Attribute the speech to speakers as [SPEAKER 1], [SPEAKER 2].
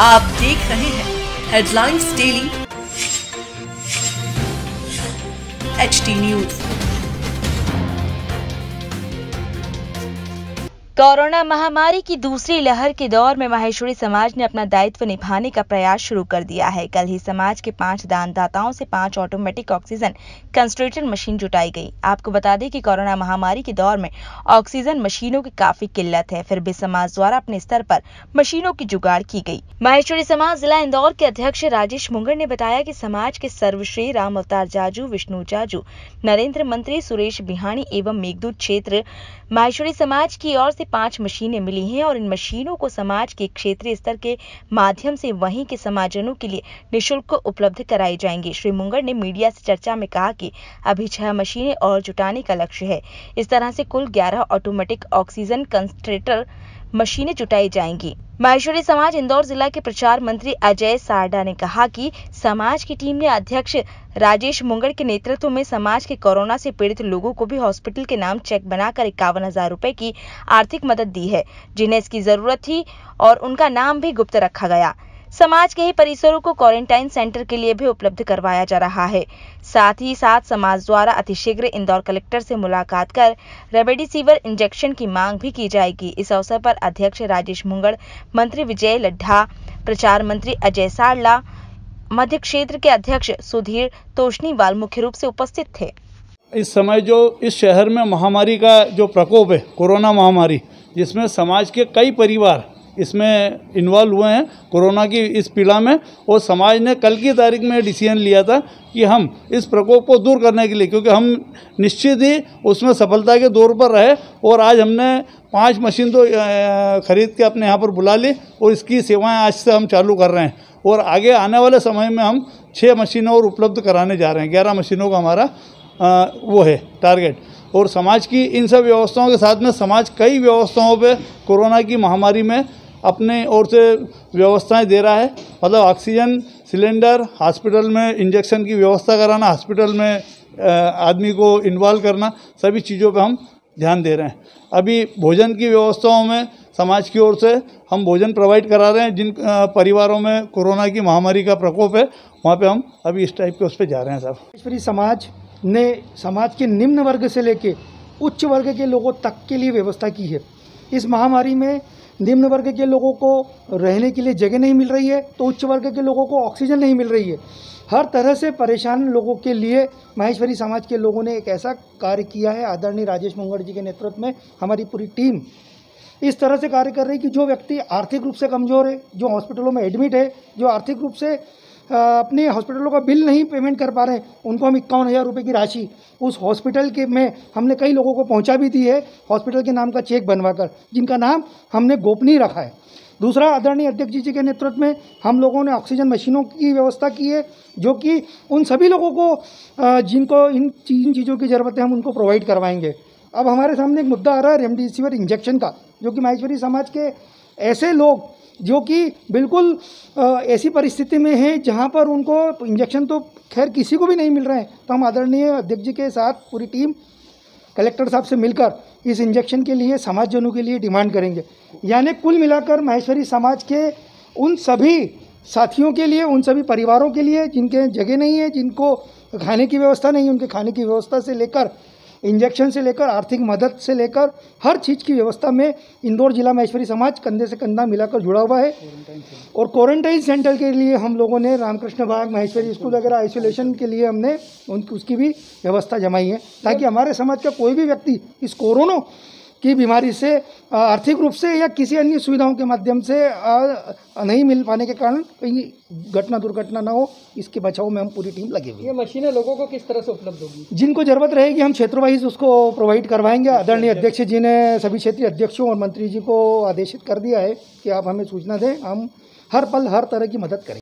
[SPEAKER 1] आप देख रहे हैं headlines daily H news
[SPEAKER 2] corona महामारी की दूसरी लहर के दौर में माहेश्वरी समाज ने अपना दायित्व निभाने का प्रयास शुरू कर दिया है। कल ही समाज के पाँच दानदाताओं से पाँच ऑटोमेटिक ऑक्सीजन कंसंट्रेटर मशीन जुटाई गई। आपको बता दें कि कोरोना महामारी के दौर में ऑक्सीजन मशीनों की काफ़ी किल्लत है। फिर भी समाज द्वारा अपने स्तर पर मशीनों की जुगाड़ की गई। माहेश्वरी समाज जिला इंदौर के अध्यक्ष राजेश मुंगर ने बताया कि समाज के सर्वश्री राम अवतार जाजू, विष्णु जाजू, नरेंद्र मंत्री सुरेश बिहानी एवं मेघदूत क्षेत्र माहेश्वरी समाज की ओर से पाँच मशीनें मिली हैं और इन मशीनों को समाज के क्षेत्रीय स्तर के माध्यम से वहीं के समाजनों के लिए निःशुल्क उपलब्ध कराई जाएँगी। श्री मुंगर ने मीडिया से चर्चा में कहा कि अभी छह मशीनें और जुटाने का लक्ष्य है। इस तरह से कुल ग्यारह ऑटोमेटिक ऑक्सीजन कंसंट्रेटर मशीनें जुटाई जाएँगी। माहेश्वरी समाज इंदौर जिला के प्रचार मंत्री अजय सारडा ने कहा कि समाज की टीम ने अध्यक्ष राजेश मुंगड़ के नेतृत्व में समाज के कोरोना से पीड़ित लोगों को भी हॉस्पिटल के नाम चेक बनाकर इक्यावन हज़ार रूपए की आर्थिक मदद दी है, जिन्हें इसकी ज़रूरत थी और उनका नाम भी गुप्त रखा गया। समाज के ही परिसरों को क्वारंटाइन सेंटर के लिए भी उपलब्ध करवाया जा रहा है। साथ ही साथ समाज द्वारा अतिशीघ्र इंदौर कलेक्टर से मुलाकात कर रेमडेसिविर इंजेक्शन की मांग भी की जाएगी। इस अवसर पर अध्यक्ष राजेश मुंगड़, मंत्री विजय लड्ढा प्रचार मंत्री अजय सारला, मध्य क्षेत्र के अध्यक्ष सुधीर तोशनीवाल मुख्य रूप से उपस्थित थे।
[SPEAKER 3] इस समय जो इस शहर में महामारी का जो प्रकोप है, कोरोना महामारी, जिसमें समाज के कई परिवार इसमें इन्वॉल्व हुए हैं कोरोना की इस पीड़ा में और समाज ने कल की तारीख में डिसीज़न लिया था कि हम इस प्रकोप को दूर करने के लिए क्योंकि हम निश्चित ही उसमें सफलता के दौर पर रहे और आज हमने पाँच मशीन तो ख़रीद के अपने यहाँ पर बुला ली और इसकी सेवाएँ आज से हम चालू कर रहे हैं। और आगे आने वाले समय में हम छः मशीनों और उपलब्ध कराने जा रहे हैं। ग्यारह मशीनों का हमारा आ, वो है टारगेट और समाज की इन सब व्यवस्थाओं के साथ में समाज कई व्यवस्थाओं पे कोरोना की महामारी में अपने ओर से व्यवस्थाएँ दे रहा है। मतलब ऑक्सीजन सिलेंडर हॉस्पिटल में इंजेक्शन की व्यवस्था कराना हॉस्पिटल में आदमी को इन्वॉल्व करना, सभी चीज़ों पर हम ध्यान दे रहे हैं। अभी भोजन की व्यवस्थाओं में समाज की ओर से हम भोजन प्रोवाइड करा रहे हैं, जिन परिवारों में कोरोना की महामारी का प्रकोप है, वहाँ पे हम अभी इस टाइप के उस पर जा रहे हैं साहब।
[SPEAKER 4] समाज ने, समाज के निम्न वर्ग से लेके उच्च वर्ग के लोगों तक के लिए व्यवस्था की है। इस महामारी में निम्न वर्ग के लोगों को रहने के लिए जगह नहीं मिल रही है तो उच्च वर्ग के लोगों को ऑक्सीजन नहीं मिल रही है। हर तरह से परेशान लोगों के लिए माहेश्वरी समाज के लोगों ने एक ऐसा कार्य किया है, आदरणीय राजेश मुंगड़ जी के नेतृत्व में हमारी पूरी टीम। इस तरह से कार्य कर रही है कि जो व्यक्ति आर्थिक रूप से कमज़ोर है, जो हॉस्पिटलों में एडमिट है, जो आर्थिक रूप से अपने हॉस्पिटलों का बिल नहीं पेमेंट कर पा रहे हैं उनको हम इक्यावन हज़ार रुपये की राशि उस हॉस्पिटल के में हमने कई लोगों को पहुँचा भी दी है, हॉस्पिटल के नाम का चेक बनवाकर, जिनका नाम हमने गोपनीय रखा है। दूसरा, आदरणीय अध्यक्ष जी के नेतृत्व में हम लोगों ने ऑक्सीजन मशीनों की व्यवस्था की है, जो कि उन सभी लोगों को जिनको इन इन चीज़ों की ज़रूरत है हम उनको प्रोवाइड करवाएँगे। अब हमारे सामने एक मुद्दा आ रहा है, रेमडेसिविर इंजेक्शन का, जो कि माहेश्वरी समाज के ऐसे लोग जो कि बिल्कुल ऐसी परिस्थिति में है जहाँ पर उनको इंजेक्शन तो खैर किसी को भी नहीं मिल रहे हैं। तो हम आदरणीय अध्यक्ष जी के साथ पूरी टीम, कलेक्टर साहब से मिलकर इस इंजेक्शन के लिए, समाजजनों के लिए डिमांड करेंगे। यानी कुल मिलाकर माहेश्वरी समाज के उन सभी साथियों के लिए, उन सभी परिवारों के लिए, जिनके जगह नहीं है, जिनको खाने की व्यवस्था नहीं है, उनके खाने की व्यवस्था से लेकर इंजेक्शन से लेकर आर्थिक मदद से लेकर हर चीज़ की व्यवस्था में इंदौर जिला महेश्वरी समाज कंधे से कंधा मिलाकर जुड़ा हुआ है। और क्वारंटाइन सेंटर के लिए हम लोगों ने रामकृष्ण बाग महेश्वरी स्कूल वगैरह आइसोलेशन के लिए हमने उनकी, उसकी भी व्यवस्था जमाई है। ताकि हमारे समाज का कोई भी व्यक्ति इस कोरोना की बीमारी से आर्थिक रूप से या किसी अन्य सुविधाओं के माध्यम से नहीं मिल पाने के कारण कहीं घटना दुर्घटना ना हो इसके बचाव में हम पूरी टीम लगे हुए
[SPEAKER 5] ये मशीनें लोगों को किस तरह से उपलब्ध होगी?
[SPEAKER 4] जिनको ज़रूरत रहेगी हम क्षेत्र वाइज उसको प्रोवाइड करवाएँगे। आदरणीय अध्यक्ष जी ने सभी क्षेत्रीय अध्यक्षों और मंत्री जी को आदेशित कर दिया है कि आप हमें सूचना दें हम हर पल हर तरह की मदद करें।